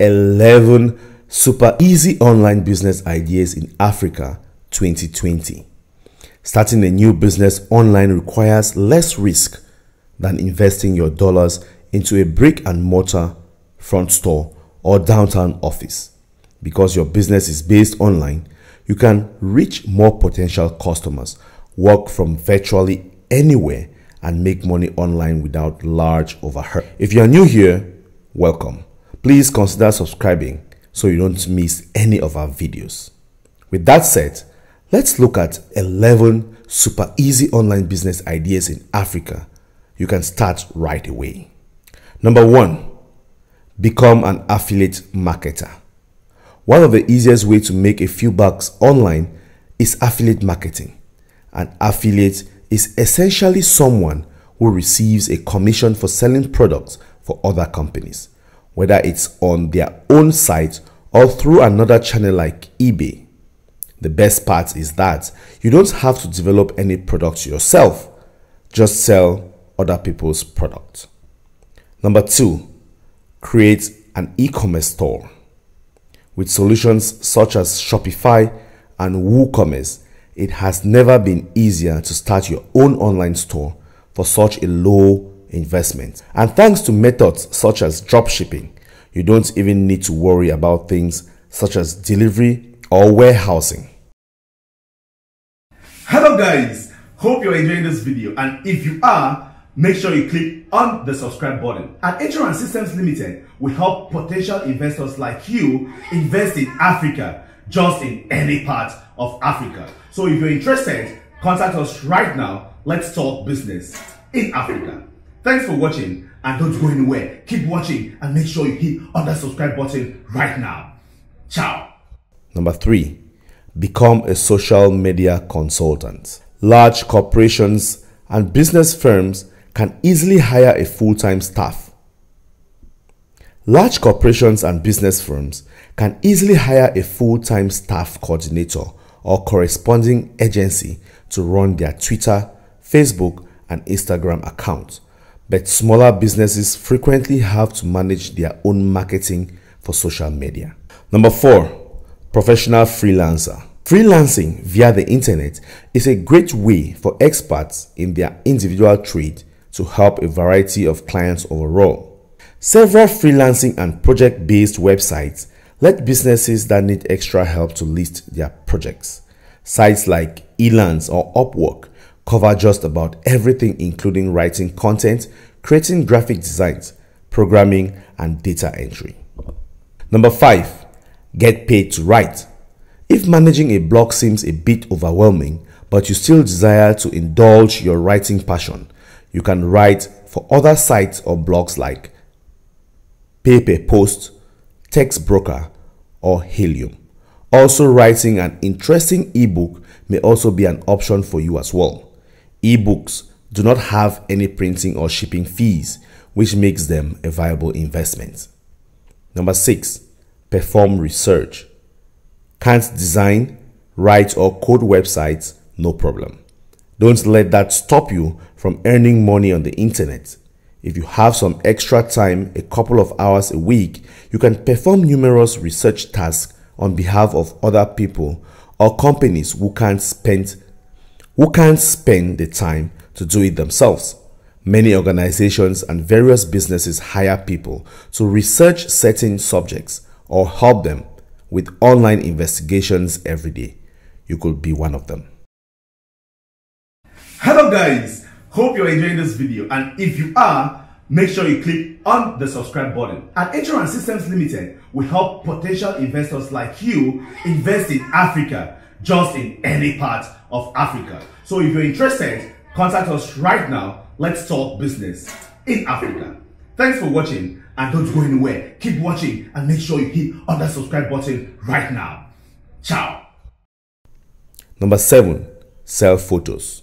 11 super easy online business ideas in Africa 2020. Starting a new business online requires less risk than investing your dollars into a brick and mortar front store or downtown office. Because your business is based online, you can reach more potential customers, work from virtually anywhere, and make money online without large overhead. If you are new here, welcome. Please consider subscribing so you don't miss any of our videos. With that said, let's look at 11 super easy online business ideas in Africa you can start right away. Number one, become an affiliate marketer. One of the easiest ways to make a few bucks online is affiliate marketing. An affiliate is essentially someone who receives a commission for selling products for other companies, whether it's on their own site or through another channel like eBay. The best part is that you don't have to develop any products yourself, just sell other people's products. Number two, create an e commerce store. With solutions such as Shopify and WooCommerce, it has never been easier to start your own online store for such a low investment. And thanks to methods such as dropshipping, you don't even need to worry about things such as delivery or warehousing. Hello guys, hope you're enjoying this video and if you are, make sure you click on the subscribe button. At Insurance Systems Limited, we help potential investors like you invest in Africa, just in any part of Africa. So if you're interested, contact us right now. Let's talk business in Africa. Thanks for watching and don't go anywhere. Keep watching and make sure you hit on that subscribe button right now. Ciao. Number three, become a social media consultant. Large corporations and business firms can easily hire a full time staff. Large corporations and business firms can easily hire a full time staff coordinator or corresponding agency to run their Twitter, Facebook, and Instagram accounts. But smaller businesses frequently have to manage their own marketing for social media. Number four, professional freelancer. Freelancing via the internet is a great way for experts in their individual trade to help a variety of clients overall. Several freelancing and project based websites let businesses that need extra help to list their projects. Sites like Elance or Upwork cover just about everything, including writing content, creating graphic designs, programming, and data entry. Number five, get paid to write. If managing a blog seems a bit overwhelming, but you still desire to indulge your writing passion, you can write for other sites or blogs like PayPerPost, Textbroker, or Helium. Also, writing an interesting ebook may also be an option for you as well. Ebooks do not have any printing or shipping fees, which makes them a viable investment. Number six, perform research. Can't design, write, or code websites? No problem. Don't let that stop you from earning money on the internet. If you have some extra time, a couple of hours a week, you can perform numerous research tasks on behalf of other people or companies who can't spend who can't spend the time to do it themselves. Many organizations and various businesses hire people to research certain subjects or help them with online investigations every day. You could be one of them. Hello guys, hope you're enjoying this video and if you are, make sure you click on the subscribe button. At Insurance Systems Limited, we help potential investors like you invest in Africa, just in any part of Africa. So if you're interested, contact us right now. Let's talk business in Africa. Thanks for watching and don't go anywhere. Keep watching and make sure you hit on that subscribe button right now. Ciao. Number seven, sell photos.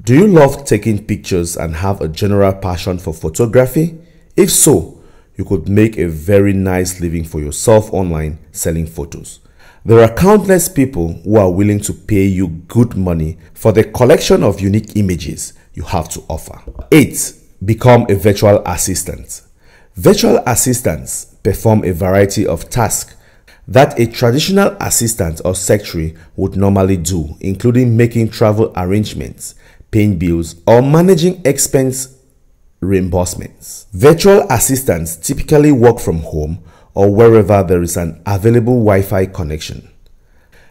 Do you love taking pictures and have a general passion for photography? If so, you could make a very nice living for yourself online selling photos. There are countless people who are willing to pay you good money for the collection of unique images you have to offer. 8. Become a virtual assistant. Virtual assistants perform a variety of tasks that a traditional assistant or secretary would normally do, including making travel arrangements, paying bills, or managing expense reimbursements. Virtual assistants typically work from home or wherever there is an available Wi Fi connection.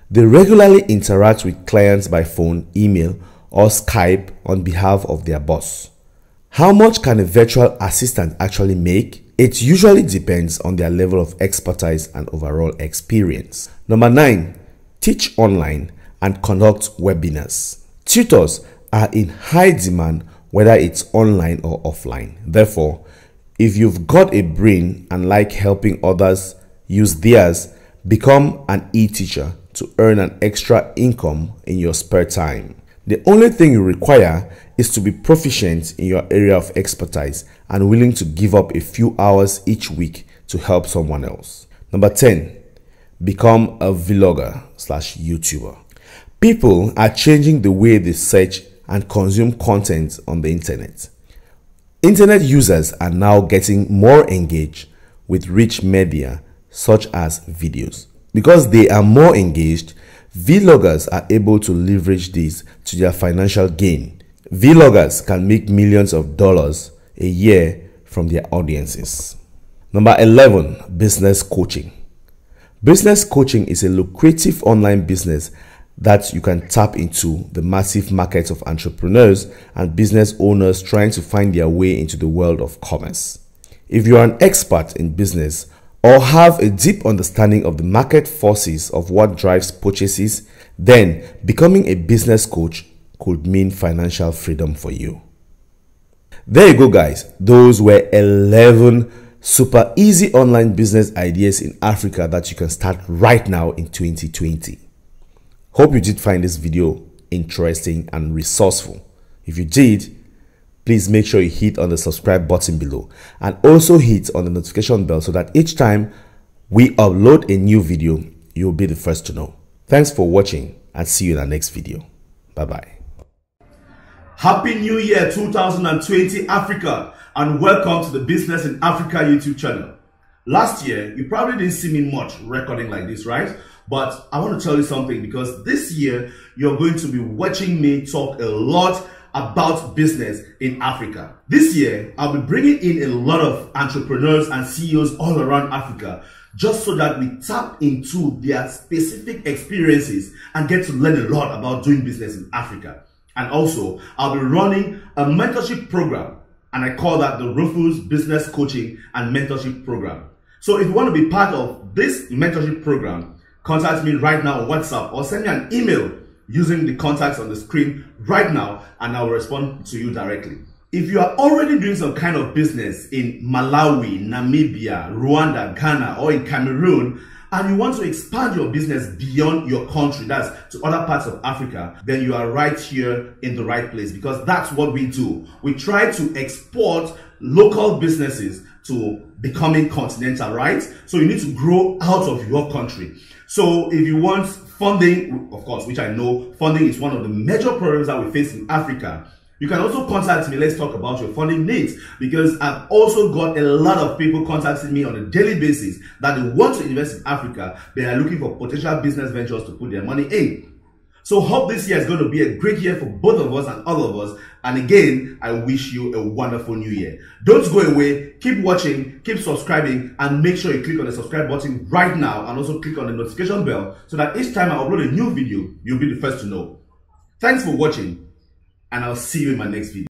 They regularly interact with clients by phone, email, or Skype on behalf of their boss. How much can a virtual assistant actually make? It usually depends on their level of expertise and overall experience. Number 9. Teach online and conduct webinars. Tutors are in high demand whether it's online or offline. Therefore, if you've got a brain and like helping others use theirs, become an e-teacher to earn an extra income in your spare time. The only thing you require is to be proficient in your area of expertise and willing to give up a few hours each week to help someone else. Number 10, become a vlogger slash YouTuber. People are changing the way they search and consume content on the internet. Internet users are now getting more engaged with rich media such as videos. Because they are more engaged, vloggers are able to leverage this to their financial gain. Vloggers can make millions of dollars a year from their audiences. Number 11, business coaching. Business coaching is a lucrative online business that you can tap into the massive market of entrepreneurs and business owners trying to find their way into the world of commerce. If you are an expert in business or have a deep understanding of the market forces of what drives purchases, then becoming a business coach could mean financial freedom for you. There you go, guys. Those were 11 super easy online business ideas in Africa that you can start right now in 2020. Hope you did find this video interesting and resourceful. If you did, please make sure you hit on the subscribe button below and also hit on the notification bell so that each time we upload a new video, you'll be the first to know. Thanks for watching and see you in our next video. Bye bye. Happy New Year 2020 Africa and welcome to the Business in Africa YouTube channel. Last year, you probably didn't see me much recording like this, right? But I want to tell you something because this year you're going to be watching me talk a lot about business in Africa. This year, I'll be bringing in a lot of entrepreneurs and CEOs all around Africa just so that we tap into their specific experiences and get to learn a lot about doing business in Africa. And also, I'll be running a mentorship program and I call that the Rufus Business Coaching and Mentorship Program. So if you want to be part of this mentorship program, contact me right now on WhatsApp or send me an email using the contacts on the screen right now and I will respond to you directly. If you are already doing some kind of business in Malawi, Namibia, Rwanda, Ghana, or in Cameroon, and you want to expand your business beyond your country, that's to other parts of Africa, then you are right here in the right place because that's what we do. We try to export local businesses to becoming continental, right? So you need to grow out of your country. So if you want funding, of course, which I know funding is one of the major problems that we face in Africa, you can also contact me. Let's talk about your funding needs because I've also got a lot of people contacting me on a daily basis that they want to invest in Africa. They are looking for potential business ventures to put their money in. So hope this year is going to be a great year for both of us and all of us. And again, I wish you a wonderful new year. Don't go away. Keep watching, keep subscribing, and make sure you click on the subscribe button right now and also click on the notification bell so that each time I upload a new video, you'll be the first to know. Thanks for watching, and I'll see you in my next video.